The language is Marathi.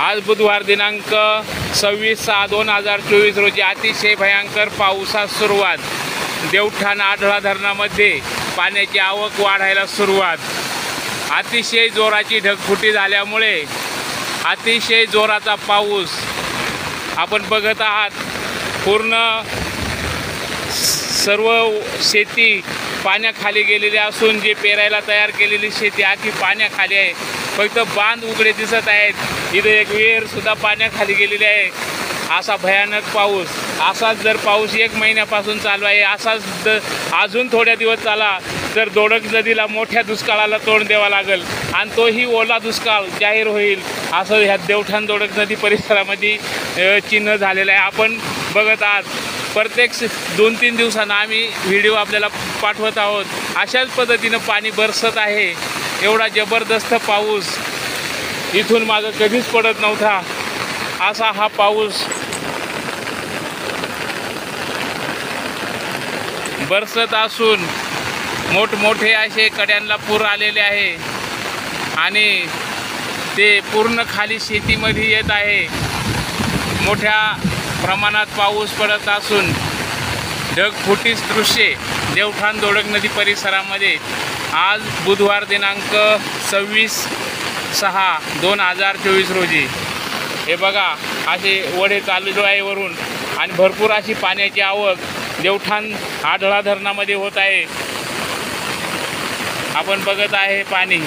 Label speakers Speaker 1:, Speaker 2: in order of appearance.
Speaker 1: आज बुधवार दिनांक सव्वीस सहा दोन हजार चोवीस रोजी अतिशय भयंकर पावसास सुरुवात. देवठाण आढळा धरणामध्ये पाण्याची आवक वाढायला सुरुवात. अतिशय जोराची ढगफुटी झाल्यामुळे अतिशय जोराचा पाऊस आपण बघत आहात. पूर्ण सर्व शेती पाण्याखाली गेलेली असून जे पेरायला तयार केलेली शेती आखी पाण्याखाली आहे. फक्त बांध उघडे दिसत आहेत. इथं एक विहीरसुद्धा पाण्याखाली गेलेली आहे. असा भयानक पाऊस. असाच जर पाऊस एक महिन्यापासून चालू आहे असाच द अजून थोड्या दिवस चाला तर दोडक नदीला मोठ्या दुष्काळाला तोंड द्यावा लागेल. आणि तोही ओला दुष्काळ जाहीर होईल. असं ह्या देवठाण दोडक नदी परिसरामध्ये चिन्ह झालेलं आहे. आपण बघत आहात. प्रत्येक दोन तीन दिवसांना आम्ही व्हिडिओ आपल्याला पाठवत आहोत. अशाच पद्धतीनं पाणी बरसत आहे. एवढा जबरदस्त पाऊस इथून मागं कधीच पडत नव्हता. असा हा पाऊस बरसत असून मोठमोठे असे कड्यांना पूर आलेले आहे. आणि ते पूर्ण खाली शेतीमध्ये येत आहे. मोठ्या प्रमाणात पाऊस पडत असून ढगफुटीस दृश्ये देवठाण दोडक नदी परिसरामध्ये आज बुधवार दिनांक सव्वीस सहा दोन हजार चोवीस रोजी. हे बघा असे वडे चालू आहे वरून आणि भरपूर अशी पाण्याची आवक देवठाण आढळा धरणामध्ये होत आहे. आपण बघत आहे पाणी.